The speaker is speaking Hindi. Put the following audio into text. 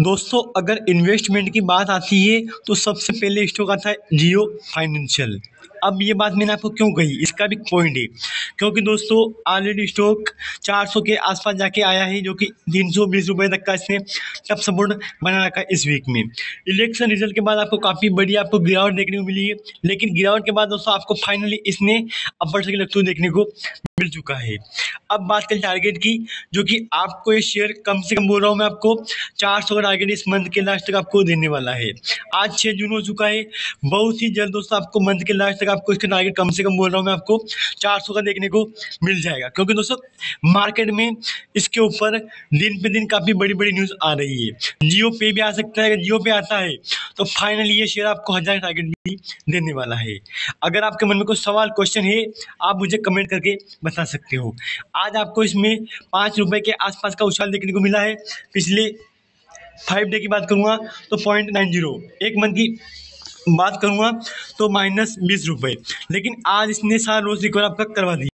दोस्तों, अगर इन्वेस्टमेंट की बात आती है तो सबसे पहले स्टॉक आता है जियो फाइनेंशियल अब ये बात मैंने आपको क्यों कही? इसका भी पॉइंट है। क्योंकि दोस्तों ऑलरेडी स्टॉक 400 के आसपास जाके आया है, जो कि तीन सौ बीस रुपये तक का इसने टप सपोर्ट बना रखा है इस वीक में। इलेक्शन रिज़ल्ट के बाद आपको काफ़ी बड़ी आपको गिरावट देखने को मिली है। लेकिन गिरावट के बाद दोस्तों, आपको फाइनली इसने अपर से लगते देखने को मिल चुका है। अब बात करें टारगेट की, जो कि आपको ये शेयर कम से कम बोल रहा हूँ मैं आपको, चार सौ टारगेट इस मंथ के लास्ट तक आपको देने वाला है। आज छः जून हो चुका है। बहुत ही जल्द दोस्तों आपको मंथ के लास्ट तक आपको इसका टारगेट कम से कम बोल रहा हूँ मैं आपको, चार सौ का देखने को मिल जाएगा। क्योंकि दोस्तों मार्केट में इसके ऊपर दिन पे दिन काफ़ी बड़ी बड़ी न्यूज़ आ रही है। जियो पे भी आ सकता है, अगर जियो पे आता है तो फाइनली ये शेयर आपको हज़ार टारगेट भी देने वाला है। अगर आपके मन में कोई सवाल क्वेश्चन है, आप मुझे कमेंट करके बता सकते हो। आज आपको इसमें पाँच रुपये के आसपास का उछाल देखने को मिला है। पिछले फाइव डे की बात करूँगा तो पॉइंट नाइन ज़ीरो एक मंथ की बात करूँगा तो माइनस बीस रुपये लेकिन आज इसने सारा रोज़ रिकवर आपका करवा दिया।